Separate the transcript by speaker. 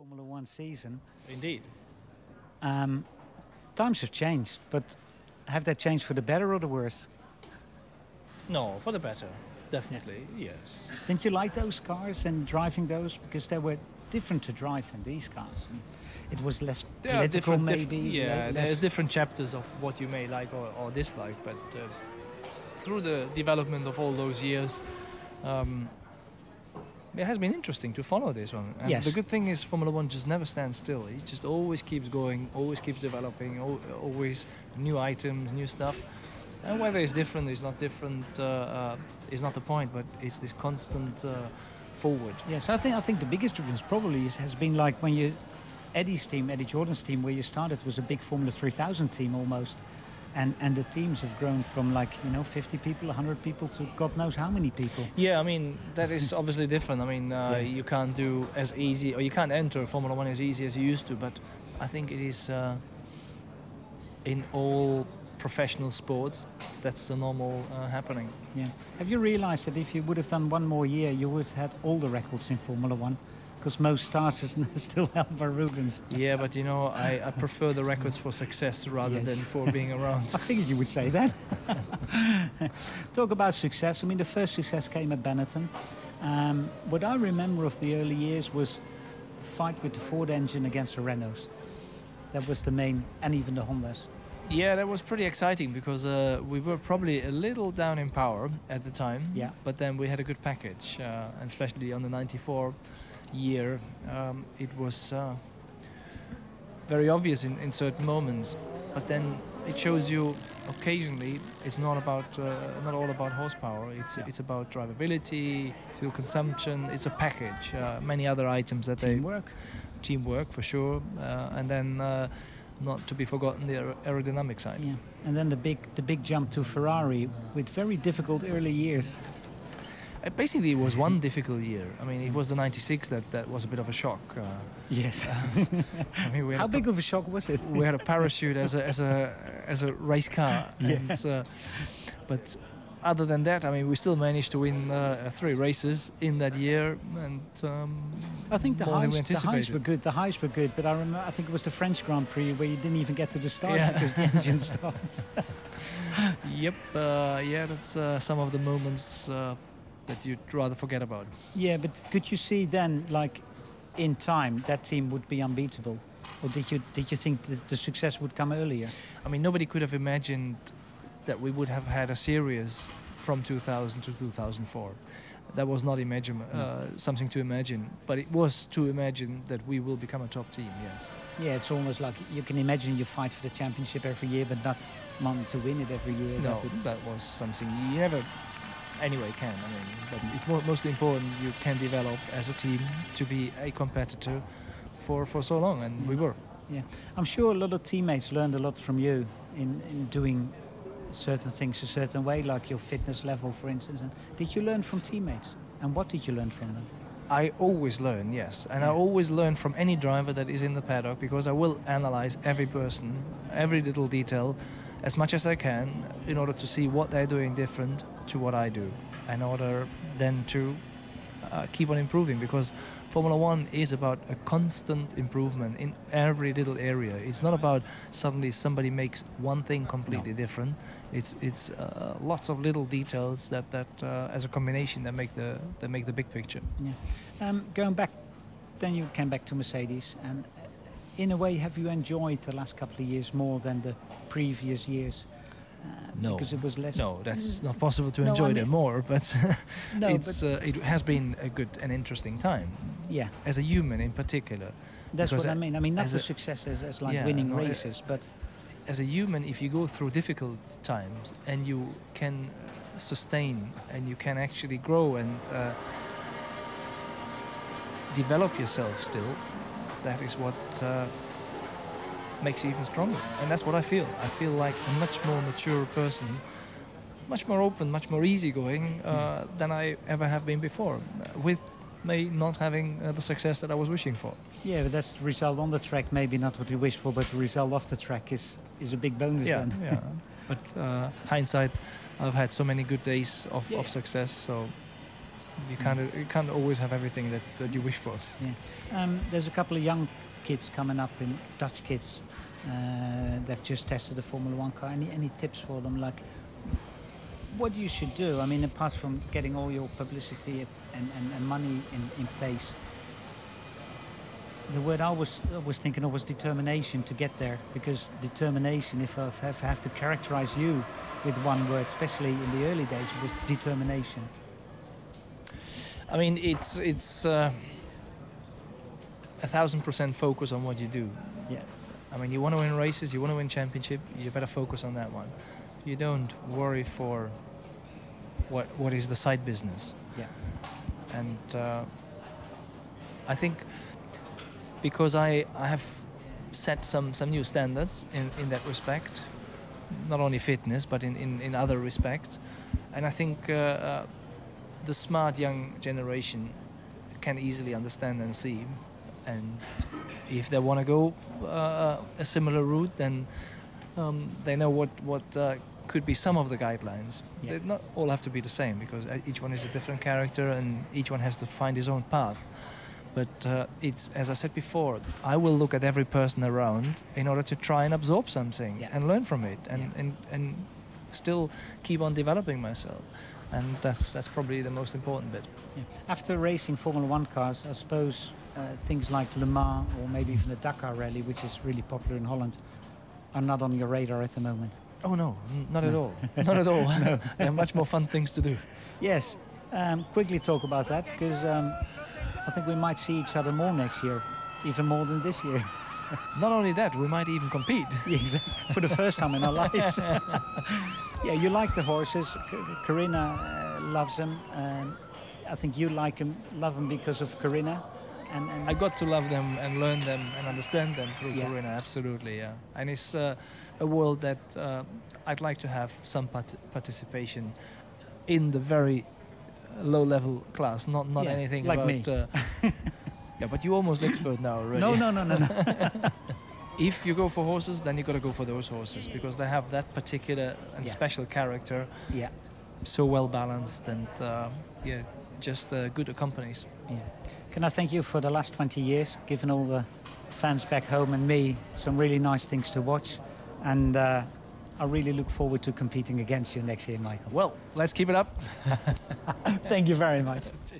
Speaker 1: Formula One season.
Speaker 2: Indeed.
Speaker 1: Um, times have changed, but have they changed for the better or the worse?
Speaker 2: No, for the better. Definitely, yes.
Speaker 1: Didn't you like those cars and driving those? Because they were different to drive than these cars. It was less
Speaker 2: There
Speaker 1: political, maybe.
Speaker 2: yeah, there's different chapters of what you may like or, or dislike, but uh, through the development of all those years, um, it has been interesting to follow this one. And
Speaker 1: Yes.
Speaker 2: the good thing is Formula One just never stands still. It just always keeps going, always keeps developing, always new items, new stuff. And whether it's different, it's not different, uh, uh, is not the point, but it's this constant uh, forward.
Speaker 1: Yes, I think I think the biggest difference probably is, has been like when you Eddie's team, Eddie Jordan's team, where you started was a big Formula 3000 team almost, and and the teams have grown from like you know 50 people, 100 people to God knows how many people.
Speaker 2: Yeah, I mean that is obviously different. I mean, uh,
Speaker 1: Yeah.
Speaker 2: you can't do as easy, or you can't enter Formula One as easy as you used to. But I think it is uh, in all professional sports. That's the normal uh, happening.
Speaker 1: Yeah. Have you realised that if you would have done one more year, you would have had all the records in Formula One? Because most stars is still held by Rubens.
Speaker 2: Yeah, but you know, I, I prefer the records for success rather
Speaker 1: Yes.
Speaker 2: than for being around.
Speaker 1: I figured you would say that. Talk about success. I mean, the first success came at Benetton. Um, what I remember of the early years was fight with the Ford engine against the Renaults. That was the main, and even the Hondas.
Speaker 2: Yeah, that was pretty exciting because uh, we were probably a little down in power at the time.
Speaker 1: Yeah.
Speaker 2: But then we had a good package, uh, and especially on the '94 year, um, it was uh, very obvious in, in certain moments. But then it shows you occasionally it's not about uh, not all about horsepower. It's
Speaker 1: Yeah.
Speaker 2: it's about drivability, fuel consumption. It's a package. Uh, many other items that they
Speaker 1: Teamwork.
Speaker 2: teamwork for sure, uh, and then. Uh, not to be forgotten the aer- aerodynamic side.
Speaker 1: Yeah. And then the big, the big jump to Ferrari with very difficult early years.
Speaker 2: Uh, basically, it was one difficult year. I mean, it was the '96 that, that was a bit of a shock. Uh,
Speaker 1: Yes.
Speaker 2: I mean, we
Speaker 1: How big of a shock was it?
Speaker 2: we had a parachute as a as a as a race car, and, uh, but other than that, I mean, we still managed to win uh, three races in that year, and um,
Speaker 1: I think the highs, the highs were good. The highs were good, but I remember. I think it was the French Grand Prix where you didn't even get to the start
Speaker 2: Yeah.
Speaker 1: because the engine stopped.
Speaker 2: Yep, uh, yeah, that's uh, some of the moments uh, that you'd rather forget about.
Speaker 1: Yeah, but could you see then, like, in time, that team would be unbeatable, or did you did you think that the success would come earlier?
Speaker 2: I mean, nobody could have imagined that we would have had a series from 2000 to 2004. That was not imagine, uh, something to imagine, but it was to imagine that we will become a top team. Yes.
Speaker 1: Yeah, it's almost like you can imagine you fight for the championship every year, but not want to win it every year.
Speaker 2: No,
Speaker 1: would-
Speaker 2: that was something you never, anyway, can. I mean, but it's mo- mostly important you can develop as a team to be a competitor for for so long, and we
Speaker 1: mm.
Speaker 2: were.
Speaker 1: Yeah, I'm sure a lot of teammates learned a lot from you in, in doing certain things a certain way, like your fitness level, for instance. And did you learn from teammates? And what did you learn from them?
Speaker 2: I always learn, yes, and I always learn from any driver that is in the paddock because I will analyze every person, every little detail, as much as I can, in order to see what they're doing different to what I do, in order then to uh, keep on improving. Because Formula One is about a constant improvement in every little area. It's not about suddenly somebody makes one thing completely different. It's it's uh, lots of little details that that uh, as a combination that make the that make the big picture.
Speaker 1: Yeah. Um, going back, then you came back to Mercedes, and in a way, have you enjoyed the last couple of years more than the previous years? Uh,
Speaker 2: No.
Speaker 1: because it was less.
Speaker 2: No, that's not possible to
Speaker 1: No, I
Speaker 2: enjoy
Speaker 1: mean-
Speaker 2: them more, but
Speaker 1: No,
Speaker 2: it's uh, it has been a good and interesting time
Speaker 1: Yeah,
Speaker 2: as a human in particular.
Speaker 1: that's what I mean. I mean, not
Speaker 2: as
Speaker 1: the
Speaker 2: a-
Speaker 1: success as, as like
Speaker 2: Yeah,
Speaker 1: winning
Speaker 2: no, I-
Speaker 1: races, but
Speaker 2: As a human, if you go through difficult times and you can sustain and you can actually grow and uh, develop yourself still, that is what uh, makes you even stronger. And that's what I feel. I feel like a much more mature person, much more open, much more easygoing uh, than I ever have been before, with me not having uh, the success that I was wishing for.
Speaker 1: yeah, but that's the result on the track. Maybe not what you wish for, but the result off the track is is a big bonus.
Speaker 2: yeah,
Speaker 1: then.
Speaker 2: yeah. But uh, hindsight, I've had so many good days of,
Speaker 1: Yeah.
Speaker 2: of success, so You can't you can't always have everything that, that you wish for.
Speaker 1: Yeah. Um, there's a couple of young kids coming up in Dutch kids. Uh, they've just tested the Formula One car. Any any tips for them? Like what you should do? I mean, apart from getting all your publicity and, and, and money in, in place, the word I was was thinking of was determination to get there. Because determination, if I have, have to characterize you with one word, especially in the early days, was determination.
Speaker 2: I mean, it's it's uh, a thousand percent focus on what you do.
Speaker 1: Yeah.
Speaker 2: I mean, you want to win races, you want to win championship, you better focus on that one. You don't worry for what what is the side business.
Speaker 1: Yeah.
Speaker 2: And uh, I think because I I have set some some new standards in in that respect, not only fitness but in in, in other respects, and I think. Uh, uh, the smart young generation can easily understand and see. And if they want to go uh, a similar route, then um, they know what what uh, could be some of the guidelines.
Speaker 1: Yeah.
Speaker 2: They not all have to be the same because uh, each one is a different character and each one has to find his own path. But uh, it's as I said before, I will look at every person around in order to try and absorb something
Speaker 1: Yeah.
Speaker 2: and learn from it and,
Speaker 1: Yeah.
Speaker 2: and, and still keep on developing myself and that's that's probably the most important bit.
Speaker 1: Yeah. After racing Formula One cars, I suppose uh, things like Le Mans or maybe even the Dakar Rally, which is really popular in Holland, are not on your radar at the moment.
Speaker 2: Oh no, not at all, not at all. there are much more fun things to do.
Speaker 1: Yes, um, quickly talk about that because um, I think we might see each other more next year, even more than this year.
Speaker 2: Not only that, we might even compete.
Speaker 1: exactly. For the first time in our lives. yeah, you like the horses. K- Corinna uh, loves them. Um, I think you like them, love them because of Corinna. And, and
Speaker 2: I got to love them and learn them and understand them through
Speaker 1: Yeah.
Speaker 2: Corinna, absolutely, yeah. And it's uh, a world that uh, I'd like to have some part- participation in the very low-level class, not not
Speaker 1: Yeah,
Speaker 2: anything
Speaker 1: like
Speaker 2: about. Yeah, but you're almost expert now already.
Speaker 1: no, no, no, no, no.
Speaker 2: If you go for horses, then you got to go for those horses because they have that particular and
Speaker 1: Yeah.
Speaker 2: special character,
Speaker 1: yeah.
Speaker 2: so well balanced and uh, yeah, just uh, good companies.
Speaker 1: Yeah. Can I thank you for the last 20 years, giving all the fans back home and me some really nice things to watch. And uh, I really look forward to competing against you next year, Michael.
Speaker 2: Well, let's keep it up.
Speaker 1: Thank you very much.